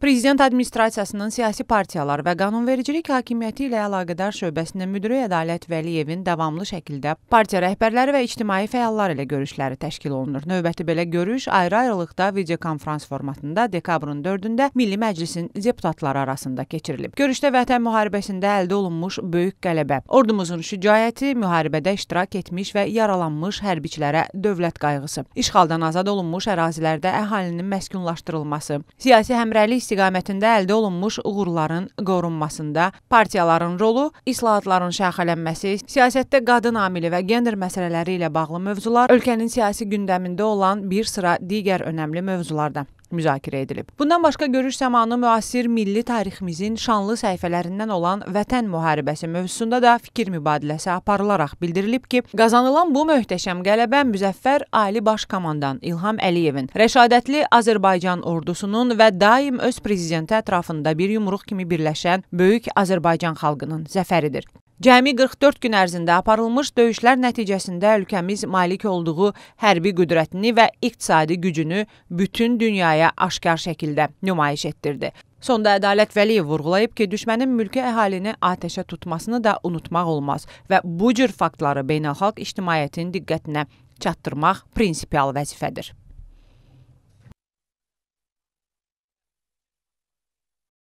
Prezident administrasiyasının siyasi partiyalar və qanunvericilik hakimiyyəti ilə əlaqədar şöbəsinin müdiri Ədalət Vəliyevin davamlı şəkildə partiya rəhbərləri və ictimai fəallar ilə görüşləri təşkil olunur. Növbəti belə görüş ayrı-ayrılıqda videokonfrans formatında dekabrın 4-də Milli Məclisin deputatları arasında keçirilib. Görüşdə Vətən müharibəsində əldə olunmuş böyük qələbə, ordumuzun şücaəti, müharibədə iştirak etmiş və yaralanmış hərbiçilərə dövlət qayğısı, işğaldan azad olunmuş ərazilərdə əhalinin məskunlaşdırılması, siyasi həmrəylik istiqamətində əldə olunmuş uğurların qorunmasında partiyaların rolu, islahatların şaxələnməsi, siyasətdə qadın amili və gender məsələləri ilə bağlı mövzular ölkənin siyasi gündəmində olan bir sıra digər önəmli mövzulardır müzakirə edilib. Bundan başqa görüş zamanı müasir milli tariximizin şanlı səhifələrindən olan Vətən müharibəsi mövzusunda da fikir mübadiləsi aparılaraq bildirilib ki, qazanılan bu möhtəşəm qələbə müzəffər Ali Baş Komandan İlham Əliyevin, rəşadətli Azərbaycan ordusunun və daim öz prezidenti ətrafında bir yumruq kimi birləşən böyük Azərbaycan xalqının zəfəridir. Cəmi 44 gün ərzində aparılmış döyüşlər nəticəsində ölkəmiz malik olduğu hərbi qüdrətini və iqtisadi gücünü bütün dünyaya aşkar şəkildə nümayiş etdirdi. Sonda Ədalət Vəliyev vurğulayıb ki, düşmənin mülki əhalini atəşə tutmasını da unutmaq olmaz və bu cür faktları beynəlxalq ictimaiyyətin diqqətinə çatdırmaq prinsipial vəzifədir.